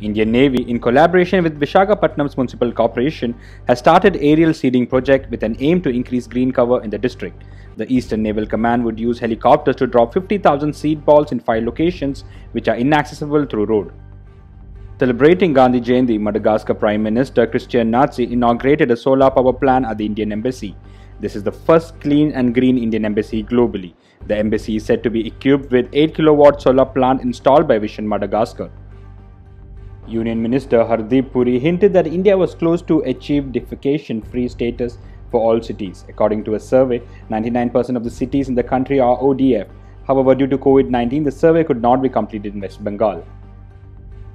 Indian Navy, in collaboration with Visakhapatnam's Municipal Corporation, has started aerial seeding project with an aim to increase green cover in the district. The Eastern Naval Command would use helicopters to drop 50,000 seed balls in five locations which are inaccessible through road. Celebrating Gandhi Jayanti, Madagascar Prime Minister Christian Ntsay inaugurated a solar power plant at the Indian Embassy. This is the first clean and green Indian embassy globally. The embassy is said to be equipped with 8 kilowatt solar plant installed by Vision Madagascar. Union Minister Hardeep Puri hinted that India was close to achieve defecation-free status for all cities. According to a survey, 99% of the cities in the country are ODF. However, due to COVID-19, the survey could not be completed in West Bengal.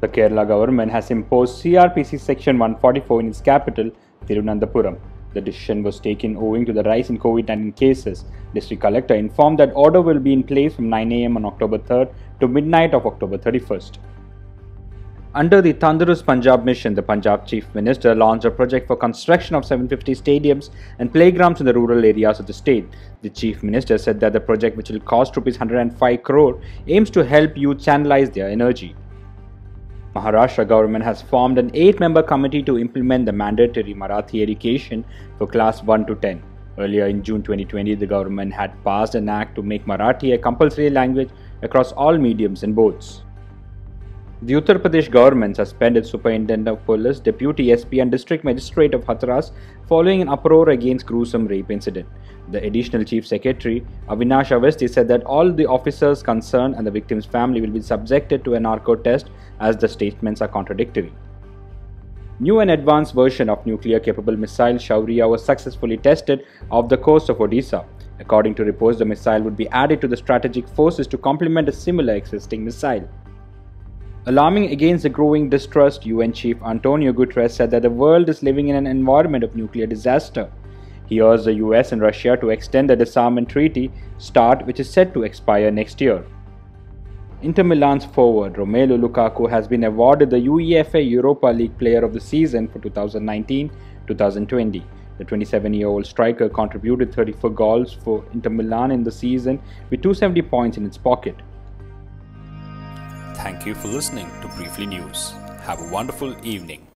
The Kerala government has imposed CRPC Section 144 in its capital, Thiruvananthapuram. The decision was taken owing to the rise in COVID-19 cases. District Collector informed that order will be in place from 9 am on October 3rd to midnight of October 31st. Under the Tandurust Punjab mission, the Punjab Chief Minister launched a project for construction of 750 stadiums and playgrounds in the rural areas of the state. The Chief Minister said that the project, which will cost rupees 105 crore, aims to help youth channelize their energy. Maharashtra government has formed an 8-member committee to implement the mandatory Marathi education for class 1 to 10. Earlier in June 2020, the government had passed an act to make Marathi a compulsory language across all mediums and boards. The Uttar Pradesh government suspended Superintendent of Police, Deputy SP and District Magistrate of Hathras following an uproar against gruesome rape incident. The Additional Chief Secretary, Avinash Awasthi, said that all the officers concerned and the victim's family will be subjected to a narco test as the statements are contradictory. New and advanced version of nuclear-capable missile Shaurya was successfully tested off the coast of Odisha. According to reports, the missile would be added to the strategic forces to complement a similar existing missile. Alarming against the growing distrust, UN Chief Antonio Guterres said that the world is living in an environment of nuclear disaster. He urged the US and Russia to extend the disarmament treaty START, which is set to expire next year. Inter Milan's forward Romelu Lukaku has been awarded the UEFA Europa League Player of the Season for 2019-2020. The 27-year-old striker contributed 34 goals for Inter Milan in the season with 270 points in its pocket. Thank you for listening to Briefly News. Have a wonderful evening.